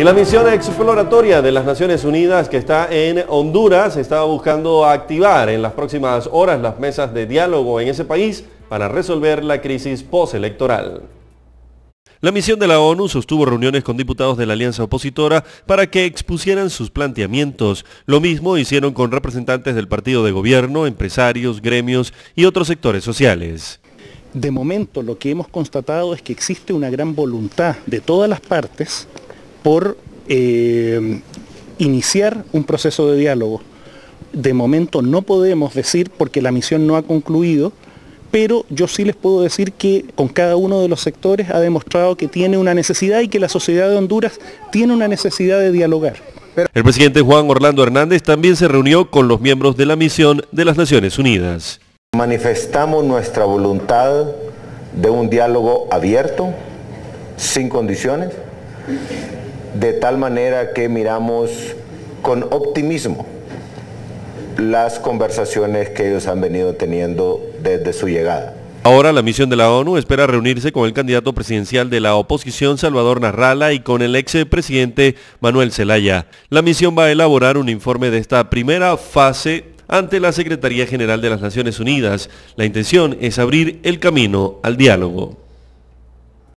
Y la misión exploratoria de las Naciones Unidas que está en Honduras está buscando activar en las próximas horas las mesas de diálogo en ese país para resolver la crisis postelectoral. La misión de la ONU sostuvo reuniones con diputados de la alianza opositora para que expusieran sus planteamientos. Lo mismo hicieron con representantes del partido de gobierno, empresarios, gremios y otros sectores sociales. De momento lo que hemos constatado es que existe una gran voluntad de todas las partes por eh, iniciar un proceso de diálogo. De momento no podemos decir, porque la misión no ha concluido, pero yo sí les puedo decir que con cada uno de los sectores ha demostrado que tiene una necesidad y que la sociedad de Honduras tiene una necesidad de dialogar. El presidente Juan Orlando Hernández también se reunió con los miembros de la misión de las Naciones Unidas. Manifestamos nuestra voluntad de un diálogo abierto, sin condiciones, de tal manera que miramos con optimismo las conversaciones que ellos han venido teniendo desde su llegada. Ahora la misión de la ONU espera reunirse con el candidato presidencial de la oposición Salvador Narrala y con el ex presidente Manuel Zelaya. La misión va a elaborar un informe de esta primera fase ante la Secretaría General de las Naciones Unidas. La intención es abrir el camino al diálogo.